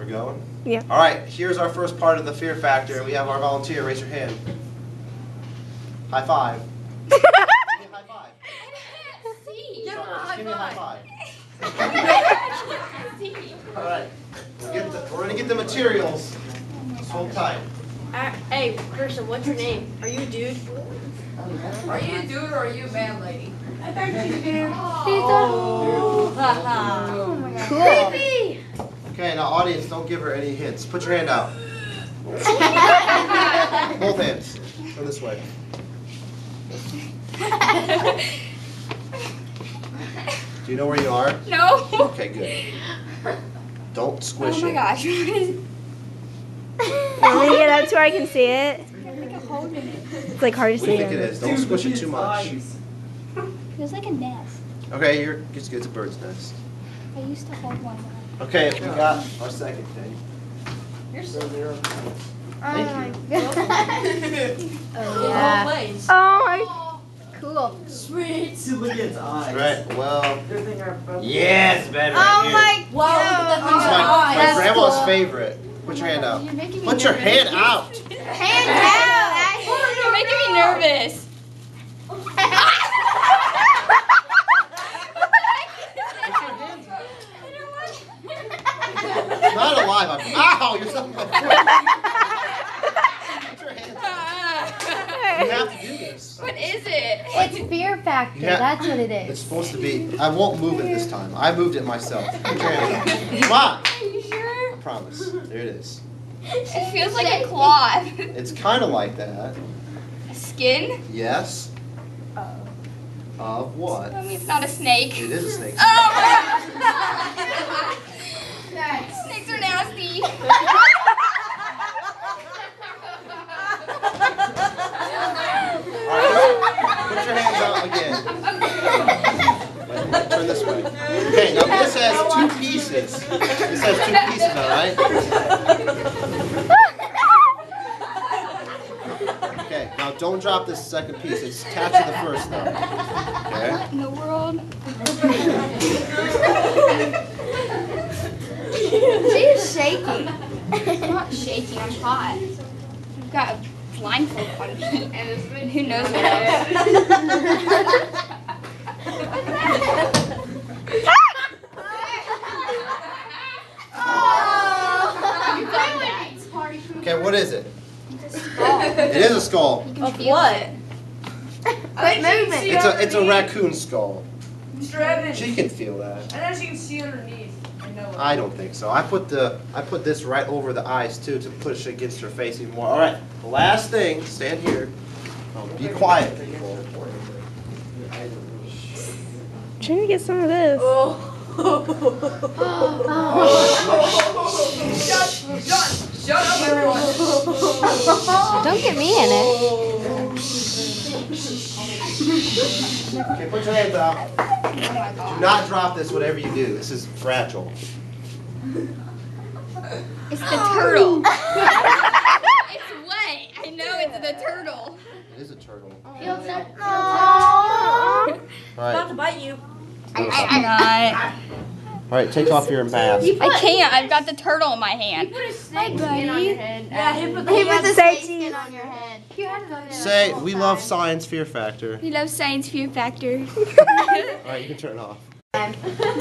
We're going? Yeah. All right, here's our first part of the fear factor. We have our volunteer. Raise your hand. High five. Give me a high five. Give him a Just give me a high high five. five. All right. We'll get the, we're gonna get the materials. Just hold tight. Uh, hey, Kirsten, what's your name? Are you a dude? Are you a dude or are you a man, lady? Oh, haha. Cool. Okay, now audience, don't give her any hints. Put your hand out. Both hands. Go this way. Do you know where you are? No. Okay, good. Don't squish it. Oh my it. gosh. You want me to get up to where I can see it? It's like hard to What do you see. think it is? Don't squish it too much. Feels like a nest. Okay, you're it's, it's a bird's nest. I used to hold one. Okay, we got our second thing. You're so Thank you. Oh, yeah. Plays. Oh my. Cool. Sweet. Look at its eyes. Right, well, Good thing our brother- yeah, it's better Oh right here. my. Wow, look at This the is things my, my grandma's cool. favorite. Put your hand out. You're Put your hand out. Hand out. You're making me nervous. It's not alive. I'm, ow, you're so Put your hands out. You have to do this. What is it? It's fear factor. Yeah. That's what it It's supposed to be. I won't move it this time. I moved it myself. Put your hands out. Come on. Are you sure? I promise. There it is. It feels like a cloth. It's kind of like that. Skin? Yes. Oh. Of what? I mean, it's not a snake. It is a snake. Oh my god. Snakes are nasty. Put your hands out again. Wait, turn this way. Okay, now this has two pieces. This has two pieces, all right? Okay, now don't drop this second piece. It's attached to the first though. Okay? In the world. She's shaking. I'm not shaking, I'm hot. I've got a blindfold on me. And who knows what I Okay, what is it? It is a skull. Of what? Quick movement. It's a it's a raccoon skull. Mr. She can feel that. I know she can see underneath. I know. I don't think so. I put the I put this right over the eyes too to push against her face even more. All right, the last thing. Stand here. Oh, be quiet, people. Trying to get some of this. Oh. Don't get me in it. Okay, put your hands out. Do not drop this. Whatever you do, this is fragile. It's the turtle. it's wet. I know it's the turtle. It is a turtle. Feels so. All About to bite you. I'm not. All right. Take off your mask. I can't. I've got the turtle in my hand. He Put a snake uh, skin on your head. Yeah, he put the He put the snake skin on your head. You had to go there Say we time. love science fear factor. We love science fear factor. All right, you can turn it off.